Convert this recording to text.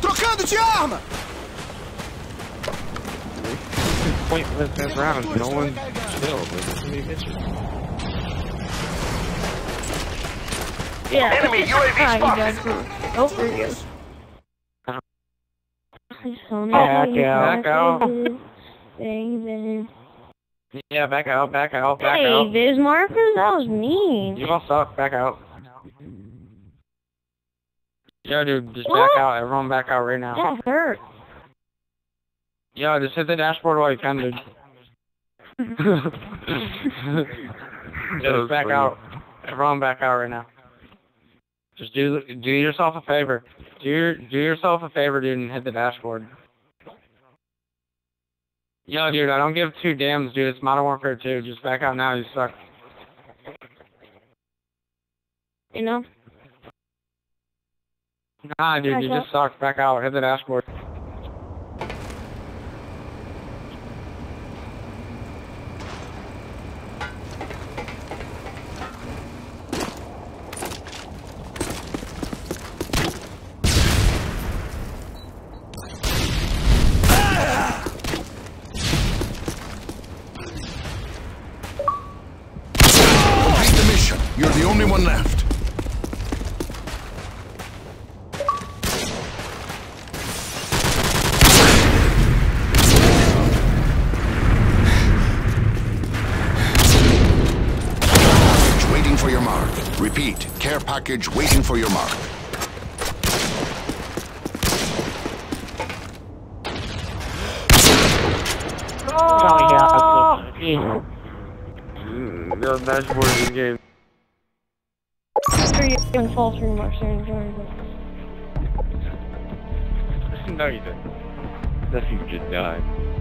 Trocando de arma! Pointless as rounds. No one's chill. There's too many bitches. Yeah. Enemy UAV spotted. guys go. Go for you. Please tell me Back out, back out. this thing, Yeah, back out, back out, back Hey, out. Bismarck, that was mean. You all suck. Back out. Yo, dude, just What? back out. Everyone back out right now. That hurt. Yo, just hit the dashboard while you can, dude. just back out. Everyone back out right now. Just do do yourself a favor. Do your, do yourself a favor, dude, and hit the dashboard. Yo, dude, I don't give two damns, dude. It's Modern Warfare 2. Just back out now. You suck. You know? Nah, dude, you just suck. Back out. Hit the dashboard. Complete the mission. You're the only one left. For your mark. Repeat, care package waiting for your mark. Oh, yeah. The dashboard is in game. After you can fall through my same journey. no, you didn't. That you just died.